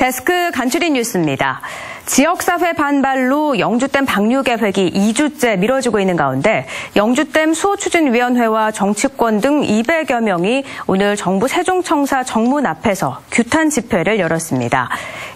데스크 간추린 뉴스입니다. 지역사회 반발로 영주댐 방류 계획이 2주째 미뤄지고 있는 가운데 영주댐 수호추진위원회와 정치권 등 200여 명이 오늘 정부 세종청사 정문 앞에서 규탄 집회를 열었습니다.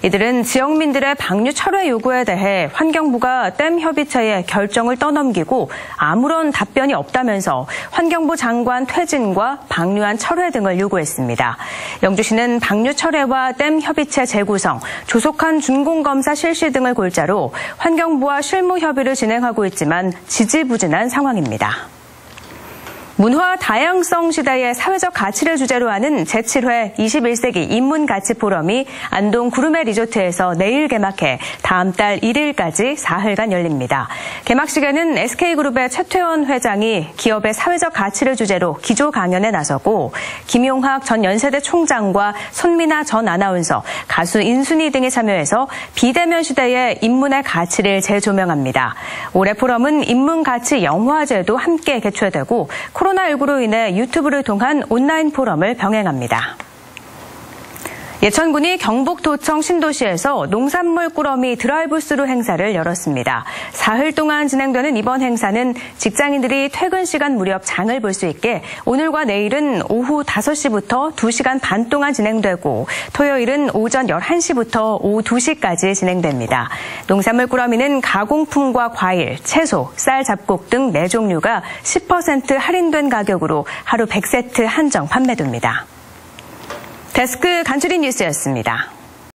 이들은 지역민들의 방류 철회 요구에 대해 환경부가 댐 협의체에 결정을 떠넘기고 아무런 답변이 없다면서 환경부 장관 퇴진과 방류한 철회 등을 요구했습니다. 영주시는 방류 철회와 댐 협의체 재구성, 조속한 준공검사 실시 등을 골자로 환경부와 실무 협의를 진행하고 있지만 지지부진한 상황입니다. 문화 다양성 시대의 사회적 가치를 주제로 하는 제7회 21세기 인문 가치 포럼이 안동 구름의 리조트에서 내일 개막해 다음 달 1일까지 4일간 열립니다. 개막식에는 SK그룹의 최태원 회장이 기업의 사회적 가치를 주제로 기조 강연에 나서고 김용학 전 연세대 총장과 손미나 전 아나운서, 가수 인순이 등이 참여해서 비대면 시대의 인문의 가치를 재조명합니다. 올해 포럼은 인문가치 영화제도 함께 개최되고 코로나19로 인해 유튜브를 통한 온라인 포럼을 병행합니다. 예천군이 경북도청 신도시에서 농산물 꾸러미 드라이브스루 행사를 열었습니다. 사흘 동안 진행되는 이번 행사는 직장인들이 퇴근 시간 무렵 장을 볼 수 있게 오늘과 내일은 오후 5시부터 2시간 반 동안 진행되고 토요일은 오전 11시부터 오후 2시까지 진행됩니다. 농산물 꾸러미는 가공품과 과일, 채소, 쌀 잡곡 등 4종류가 10% 할인된 가격으로 하루 100세트 한정 판매됩니다. 데스크 간추린 뉴스였습니다.